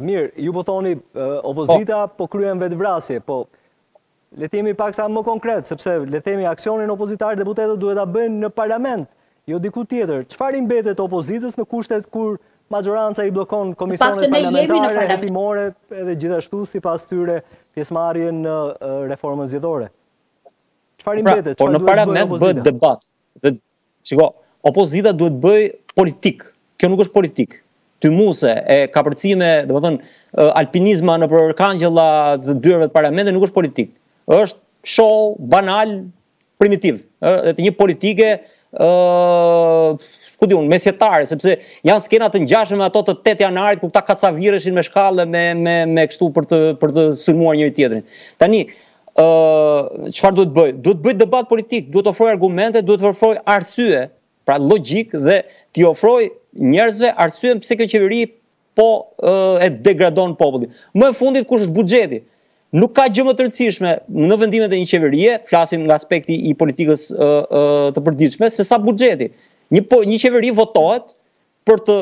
Mirë, ju po thoni opozita po, po kryen vetëvrasje, po le të themi paksa më konkret, sepse le të themi aksionin opozitar deputetët duhet ta bëjnë në parlament, jo diku tjetër. Çfarë i mbetet opozitës në kushtet kur mazhoranca i bllokon komisionet parlamentare, hetimore edhe gjithashtu sipas tyre pjesëmarrjen në reformën zgjedhore? Çfarë i pra, mbetet? Pra, por në parlament bëhet debat dhe Shiko, opozita duhet të bëjë politikë. Kjo nuk është politikë. Tymuse, e kapërcime, domethënë, alpinizma nëpër kangjella të dyerve të parlamentit, nuk është politikë. është show, banal, primitiv. E të një politike, ku di unë, mesjetare, sepse janë skena të ngjashme me ato të 8 janarit ku këta kacavireshin me shkallë me me me kështu për të për të sulmuar njëri-tjetrin. Tani, ë çfarë duhet të bëjë? Duhet të bëjë debat politik, duhet të ofrojë argumente, duhet të ofrojë arsye, pra logjikë dhe t'i ofrojë njerëzve arsyen pse kjo qeveri po e degradon popullin. Më e fundit kush është buxheti? Nuk ka gjë më të rëndësishme në vendimet e një qeverie, flasim nga aspekti i politikës të përditshme, se sa buxheti. Një po një qeveri votohet për të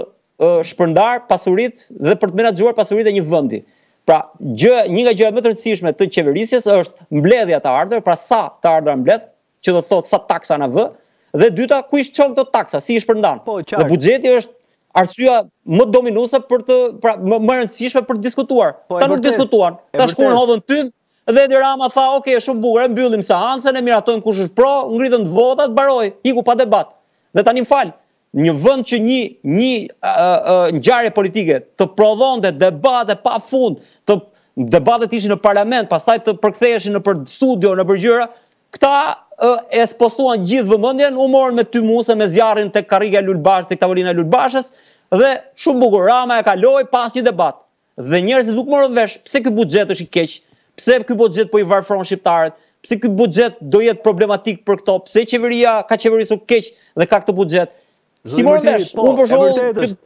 shpërndarë pasuritë dhe për të menaxhuar pasuritë e një vendi. Pra, gjë, një nga gjërat më të rëndësishme të qeverisjes është mbledhja e të ardhurave, pra sa të ardhur mbledh, që do të thotë sa taksa na vë, dhe e dyta ku i çon këto taksa, si i shpërndan. Po, dhe buxheti është arsyeja më dominuese për të pra më më rëndësishme për të diskutuar. Po, këta nuk diskutuan. Këta shkuan hodhën tym dhe Edi Rama tha, "Ok, është shumë bukur, e mbyllim seancën, e miratojmë kush është pro, ngritën votat, mbaroi, iku pa debat." Dhe tani më fal, Një vend që një një ngjarje politike të prodhonte debate pa fund, debatet të ishin në parlament, pastaj të përktheheshin nëpër studio, nëpër gjëra, këta e spostuan gjithë vëmendjen, u morën me tymuse, me zjarrin tek karrigia e Lul Bashës, tek tavolina e Lul Bashës dhe shumë bukur Rama e kaloi pa asnjë debat. Dhe njerëzit nuk morën vesh pse ky buxhet është i keq, pse ky buxhet po i varfëron shqiptarët, pse ky buxhet do jetë problematik për këto, pse qeveria ka qeverisur keq dhe ka këtë buxhet. S'e morën vesh? Unë për shembull